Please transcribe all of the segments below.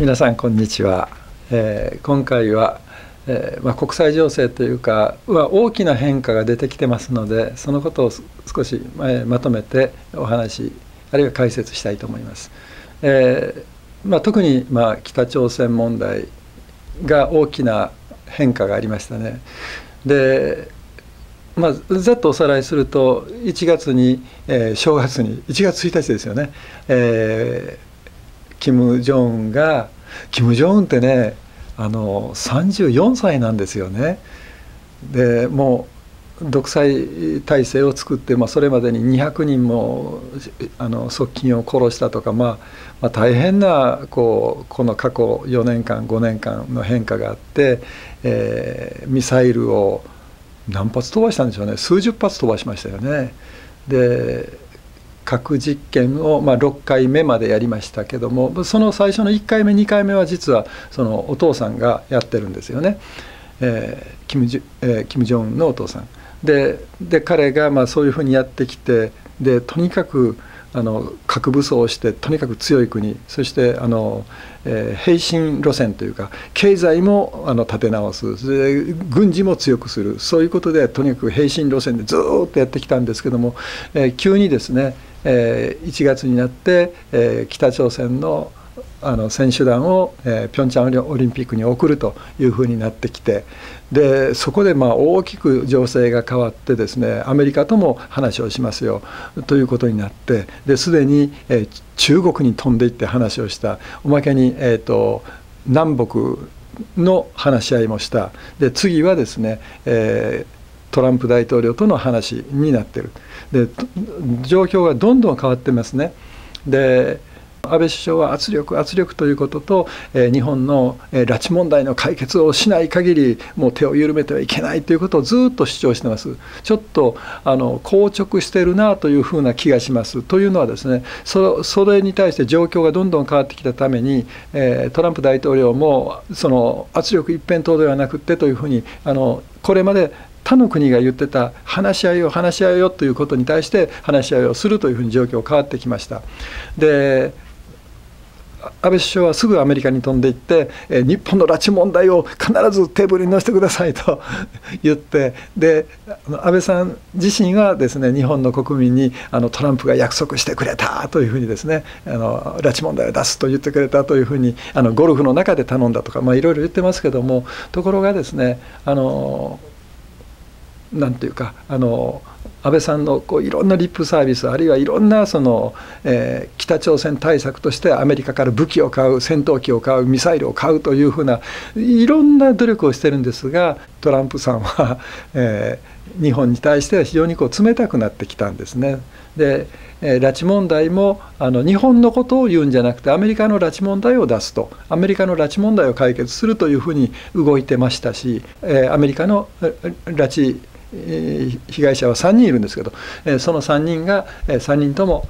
皆さんこんにちは、えー、今回は、えーまあ、国際情勢というかは大きな変化が出てきてますのでそのことを少し、えー、まとめてお話あるいは解説したいと思います。えーまあ、特に、まあ、北朝鮮問題が大きな変化がありましたね。でまあ、ざっとおさらいすると1月に、えー、正月に1月1日ですよね、えー、キム・ジョンウンがキム・ジョンウンってねあの34歳なんですよね。でもう独裁体制を作って、まあ、それまでに200人もあの側近を殺したとか、まあ、まあ、大変なこうこの過去4年間5年間の変化があって、えー、ミサイルを何発飛ばしたんでしょうね数十発飛ばしましたよね。で核実験を、まあ、6回目までやりましたけどもその最初の1回目2回目は実はそのお父さんがやってるんですよね、えー、キムジえー、キム・ジョンのお父さん。でで彼がまあそういうふうにやってきてでとにかくあの核武装をしてとにかく強い国そしてあの、えー、平身路線というか経済もあの立て直す。で軍事も強くする。そういうことでとにかく平身路線でずっとやってきたんですけども、えー、急にですね、えー、1月になって、えー、北朝鮮のあの選手団を、えー、ピョンチャンオリンピックに送るというふうになってきてでそこでまあ大きく情勢が変わってですねアメリカとも話をしますよということになってですでに、えー、中国に飛んでいって話をした。おまけに、えーと、南北の話し合いもした。で次はですね、えートランプ大統領との話になってる。で状況がどんどん変わってますね。で安倍首相は圧力圧力ということと、えー、日本の、えー、拉致問題の解決をしない限りもう手を緩めてはいけないということをずっと主張してます。ちょっとあの硬直してるなというふうな気がします。というのはですねそそれに対して状況がどんどん変わってきたために、えー、トランプ大統領もその圧力一辺倒ではなくてというふうにあのこれまで他の国が言ってた話し合いを話し合いをということに対して話し合いをするというふうに状況変わってきました。で安倍首相はすぐアメリカに飛んでいって、え日本の拉致問題を必ずテーブルに載せてくださいと 言ってで安倍さん自身はですね日本の国民にあのトランプが約束してくれたというふうにですねあの拉致問題を出すと言ってくれたというふうにあのゴルフの中で頼んだとか、まあ、いろいろ言ってますけどもところがですねあのなんていうかあの安倍さんのこういろんなリップサービスあるいはいろんなその、えー、北朝鮮対策としてアメリカから武器を買う戦闘機を買うミサイルを買うというふうないろんな努力をしてるんですがトランプさんは、えー、日本に対しては非常にこう冷たくなってきたんですね。で、えー、拉致問題もあの日本のことを言うんじゃなくてアメリカの拉致問題を出すとアメリカの拉致問題を解決するというふうに動いてましたし、えー、アメリカの拉致被害者は3人いるんですけどその3人が3人とも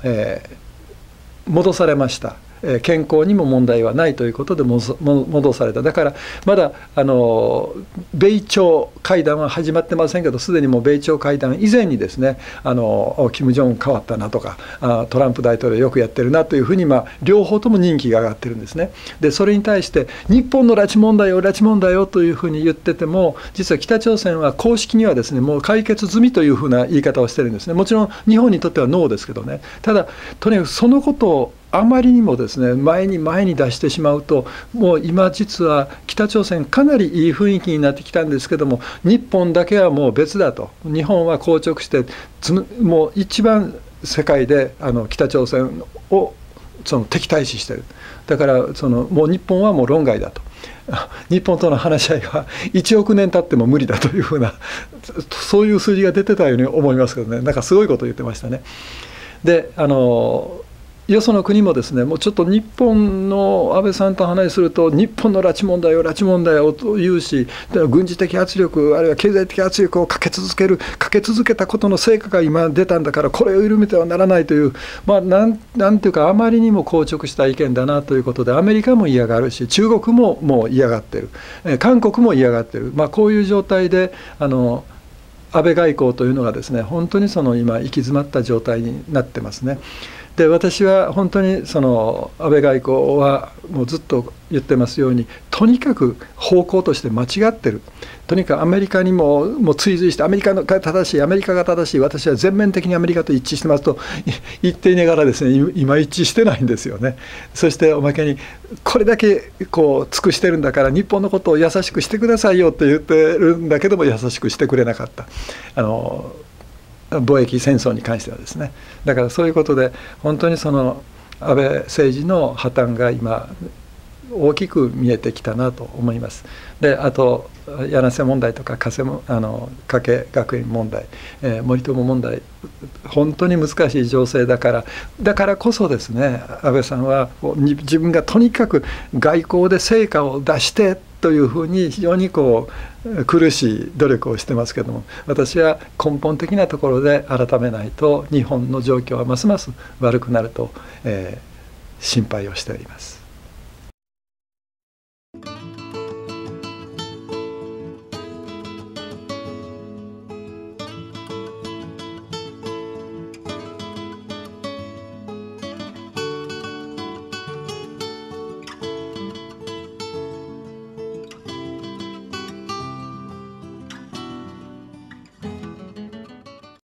戻されました。健康にも問題はないということで戻された。だからまだあの米朝会談は始まってませんけどすでにもう米朝会談以前にですねあのキム・ジョンウン変わったなとかトランプ大統領よくやってるなというふうに、まあ、両方とも人気が上がってるんですね。でそれに対して日本の拉致問題を拉致問題をというふうに言ってても実は北朝鮮は公式にはですねもう解決済みというふうな言い方をしてるんですね。もちろん日本にとってはノーですけどね。ただとにかくそのことをあまりにもですね前に前に出してしまうともう今実は北朝鮮かなりいい雰囲気になってきたんですけども日本だけはもう別だと日本は硬直してもう一番世界であの北朝鮮をその敵対視してるだからそのもう日本はもう論外だと。日本との話し合いは1億年経っても無理だというふうなそういう数字が出てたように思いますけどねなんかすごいこと言ってましたね。であのよその国もですねもうちょっと日本の安倍さんと話すると日本の拉致問題を拉致問題をと言うし軍事的圧力あるいは経済的圧力をかけ続けるかけ続けたことの成果が今出たんだからこれを緩めてはならないというまあなんていうかあまりにも硬直した意見だなということでアメリカも嫌がるし中国ももう嫌がってる韓国も嫌がってる、まあ、こういう状態であの安倍外交というのがですね本当にその今行き詰まった状態になってますね。で私は本当にその安倍外交はもうずっと言ってますようにとにかく方向として間違ってる。とにかくアメリカにももう追随してアメリカが正しいアメリカが正しい私は全面的にアメリカと一致してますと言っていながらですね今一致してないんですよね。そしておまけにこれだけこう尽くしてるんだから日本のことを優しくしてくださいよって言ってるんだけども優しくしてくれなかった。あの貿易戦争に関してはですねだからそういうことで本当にその安倍政治の破綻が今大きく見えてきたなと思います。であと柳瀬問題とか加瀬もあの加計学院問題、えー、森友問題本当に難しい情勢だからだからこそですね安倍さんは自分がとにかく外交で成果を出してというふうに非常にこう苦しい努力をしてますけども私は根本的なところで改めないと日本の状況はますます悪くなると、えー、心配をしております。